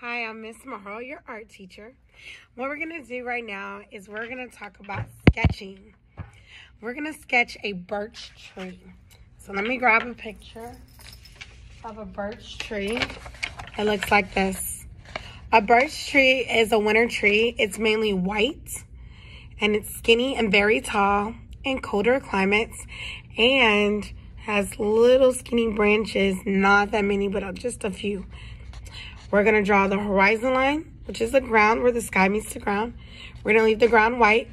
Hi, I'm Miss Morrow, your art teacher. What we're going to do right now is we're going to talk about sketching. We're going to sketch a birch tree. So let me grab a picture of a birch tree. It looks like this. A birch tree is a winter tree. It's mainly white and it's skinny and very tall in colder climates and has little skinny branches, not that many, but just a few. We're gonna draw the horizon line, which is the ground where the sky meets the ground. We're gonna leave the ground white.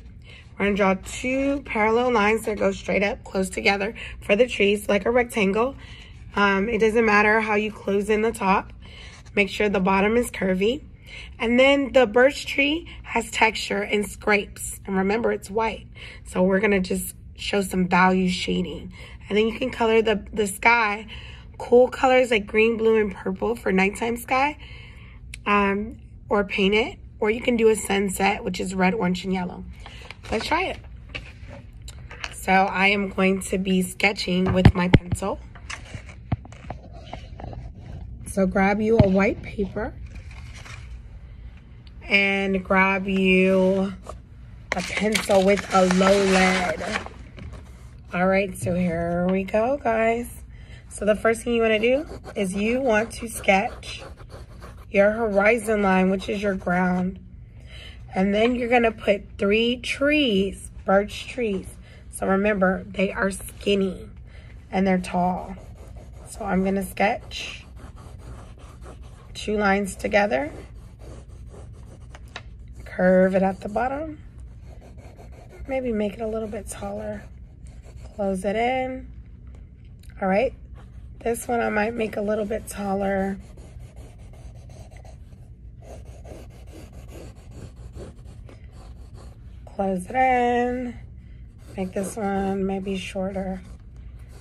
We're gonna draw two parallel lines that go straight up, close together for the trees, like a rectangle. Um, it doesn't matter how you close in the top. Make sure the bottom is curvy. And then the birch tree has texture and scrapes. And remember, it's white. So we're gonna just show some value shading. And then you can color the, the sky cool colors like green, blue, and purple for nighttime sky. Um, or paint it. Or you can do a sunset, which is red, orange, and yellow. Let's try it. So I am going to be sketching with my pencil. So grab you a white paper. And grab you a pencil with a low lead. All right, so here we go, guys. So the first thing you want to do is you want to sketch your horizon line, which is your ground. And then you're going to put three trees, birch trees. So remember, they are skinny and they're tall. So I'm going to sketch two lines together. Curve it at the bottom. Maybe make it a little bit taller. Close it in. All right, this one I might make a little bit taller. Close it in. Make this one maybe shorter.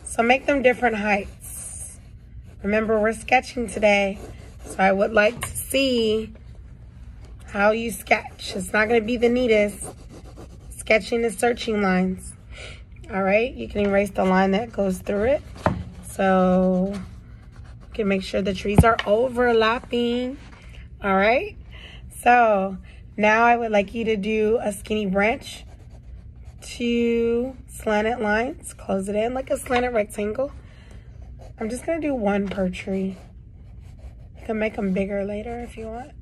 So make them different heights. Remember, we're sketching today, so I would like to see how you sketch. It's not going to be the neatest. Sketching is searching lines. All right, you can erase the line that goes through it. So you can make sure the trees are overlapping. All right. So now I would like you to do a skinny branch, two slanted lines, close it in like a slanted rectangle. I'm just going to do one per tree. You can make them bigger later if you want.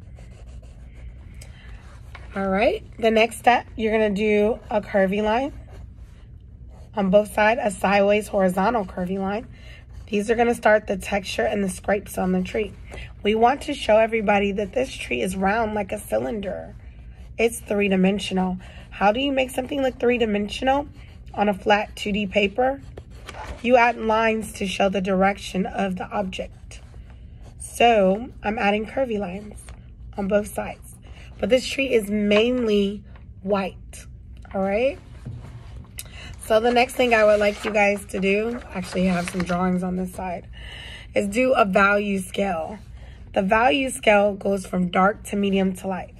All right, the next step, you're gonna do a curvy line on both sides, a sideways horizontal curvy line. These are going to start the texture and the scrapes on the tree. We want to show everybody that this tree is round like a cylinder. It's three-dimensional. How do you make something look three-dimensional on a flat 2D paper? You add lines to show the direction of the object. So I'm adding curvy lines on both sides. But this tree is mainly white, all right? So the next thing I would like you guys to do, actually have some drawings on this side, is do a value scale. The value scale goes from dark to medium to light.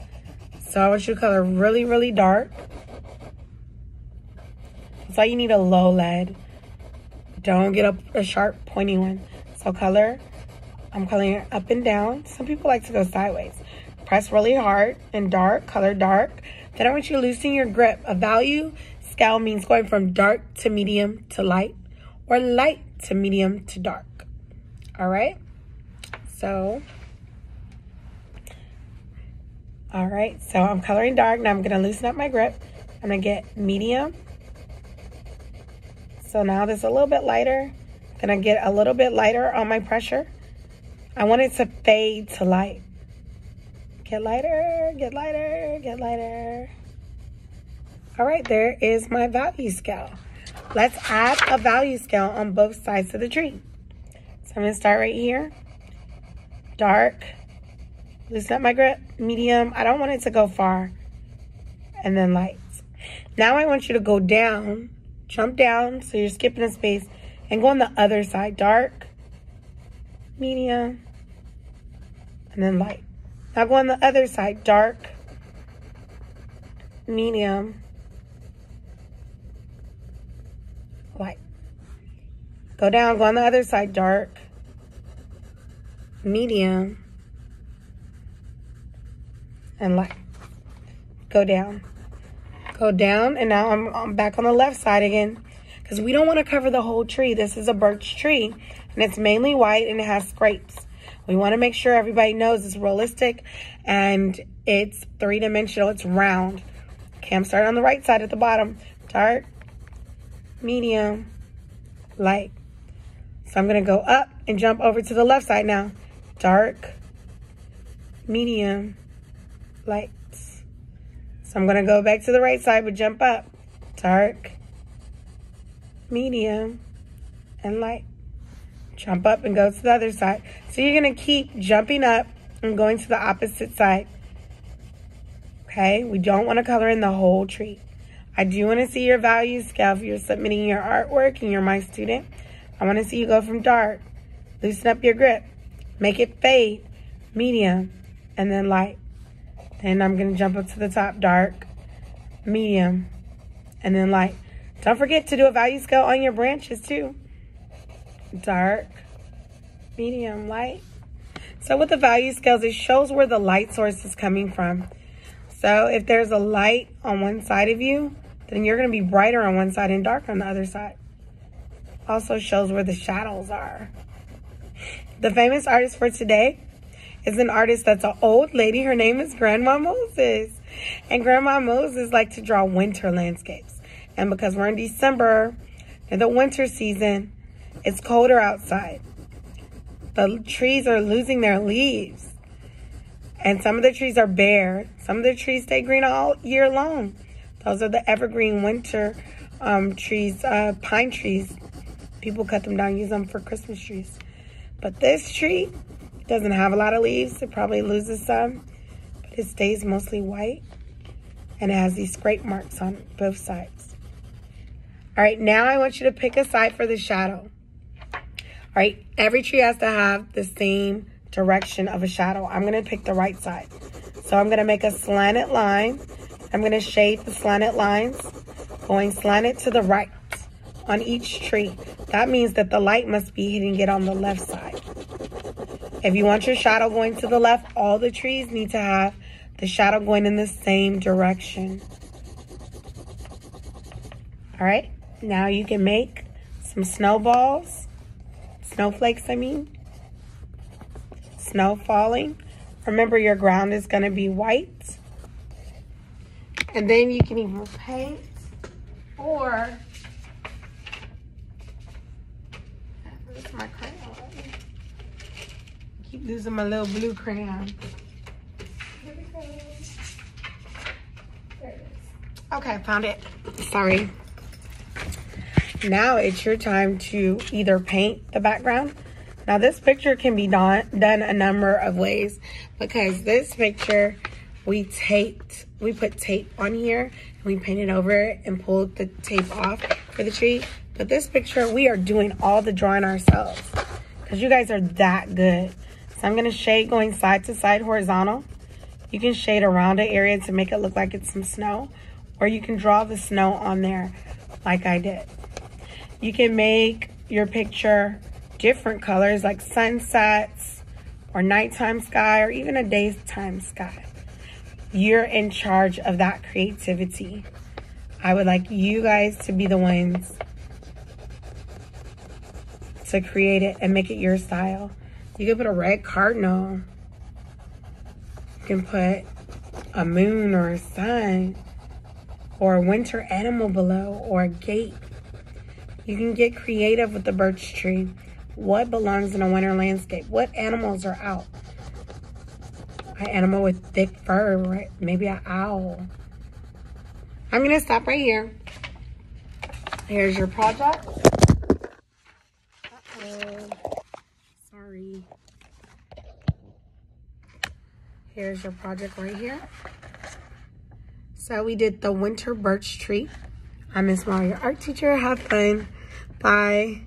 So I want you to color really, really dark. So you need a low lead. Don't get a, a sharp pointy one. So color, I'm coloring it up and down. Some people like to go sideways. Press really hard and dark, color dark. Then I want you to loosen your grip. A value Scale means going from dark to medium to light or light to medium to dark. All right. So, all right. So I'm coloring dark. Now I'm going to loosen up my grip. I'm going to get medium. So now this is a little bit lighter. Going to get a little bit lighter on my pressure. I want it to fade to light. Get lighter, get lighter, get lighter. All right, there is my value scale. Let's add a value scale on both sides of the tree. So I'm gonna start right here. Dark, loosen up my grip, medium. I don't want it to go far. And then lights. Now I want you to go down, jump down, so you're skipping a space, and go on the other side. Dark, medium, and then light. Now go on the other side, dark, medium, light. Go down, go on the other side, dark, medium, and light. Go down. Go down, and now I'm, I'm back on the left side again because we don't want to cover the whole tree. This is a birch tree, and it's mainly white, and it has scrapes. We want to make sure everybody knows it's realistic, and it's three-dimensional. It's round. Okay, I'm starting on the right side at the bottom. Dark, medium, light. So I'm to go up and jump over to the left side now. Dark, medium, light. So I'm to go back to the right side, but jump up. Dark, medium, and light. Jump up and go to the other side. So you're to keep jumping up and going to the opposite side. Okay, we don't want to color in the whole tree. I do want to see your value scale if you're submitting your artwork and you're my student. I want to see you go from dark, loosen up your grip, make it fade, medium, and then light. Then I'm going to jump up to the top, dark, medium, and then light. Don't forget to do a value scale on your branches too. Dark, medium, light. So with the value scales, it shows where the light source is coming from. So if there's a light on one side of you, then you're going to be brighter on one side and darker on the other side. Also shows where the shadows are. The famous artist for today is an artist that's an old lady. Her name is Grandma Moses. And Grandma Moses likes to draw winter landscapes. And because we're in December, in the winter season, it's colder outside. The trees are losing their leaves. And some of the trees are bare. Some of the trees stay green all year long. Those are the evergreen winter um, trees, uh, pine trees. People cut them down, use them for Christmas trees. But this tree doesn't have a lot of leaves. It probably loses some, but it stays mostly white. And it has these scrape marks on both sides. All right, now I want you to pick a side for the shadow. All right, every tree has to have the same direction of a shadow. I'm gonna pick the right side. So I'm gonna make a slanted line. I'm gonna shade the slanted lines, going slanted to the right on each tree. That means that the light must be hitting it on the left side. If you want your shadow going to the left, all the trees need to have the shadow going in the same direction. All right, now you can make some snowballs, snowflakes, I mean, snow falling. Remember your ground is gonna be white. And then you can even paint or, keep losing my little blue crayon. Okay, found it. Sorry. Now it's your time to either paint the background. Now this picture can be done, done a number of ways because this picture we taped, we put tape on here and we painted over it and pulled the tape off for the tree. But this picture, we are doing all the drawing ourselves because you guys are that good. I'm going to shade going side to side horizontal. You can shade around an area to make it look like it's some snow. Or you can draw the snow on there like I did. You can make your picture different colors like sunsets or nighttime sky or even a daytime sky. You're in charge of that creativity. I would like you guys to be the ones to create it and make it your style. You can put a red cardinal. You can put a moon or a sun or a winter animal below or a gate. You can get creative with the birch tree. What belongs in a winter landscape? What animals are out? An animal with thick fur, right? Maybe an owl. I'm to stop right here. Here's your project. Uh -oh. Sorry. Here's your project right here. So we did the winter birch tree. I'm Miss your art teacher. Have fun. Bye.